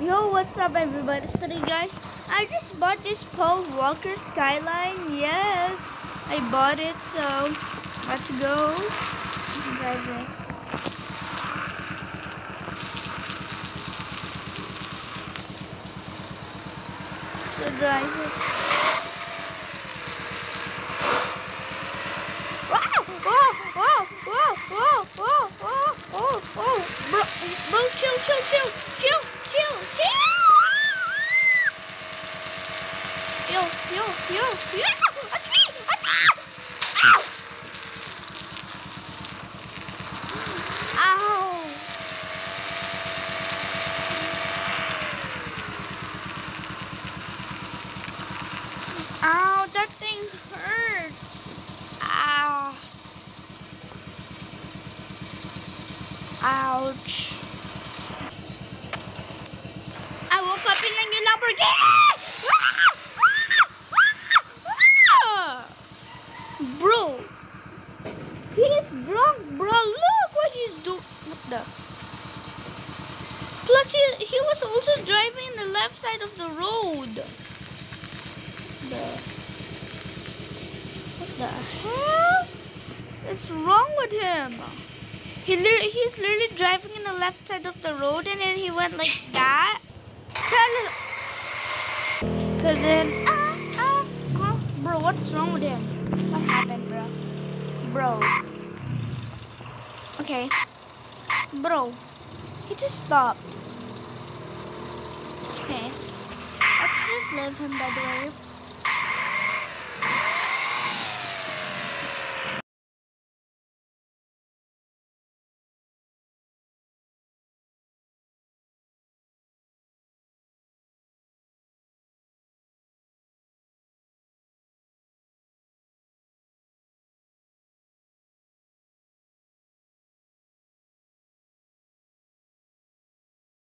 Yo, what's up everybody? Today guys, I just bought this Paul Walker Skyline. Yes, I bought it, so let's go. Drive it. So drive it. Chill, chill, chill, chill, chill! Yo, yo, yo, yo! That thing hurts. Ouch. I woke up in a new Lamborghini! Ah! Ah! Ah! Bro, he is drunk, bro. Look what he's doing. What the? Plus, he, he was also driving in the left side of the road. The, what the hell is wrong with him? He he's literally driving in the left side of the road and then he went like that. Cause then, ah, ah. bro, what's wrong with him? What happened, bro? Bro. Okay. Bro, he just stopped. Okay. Let's just leave him by the way.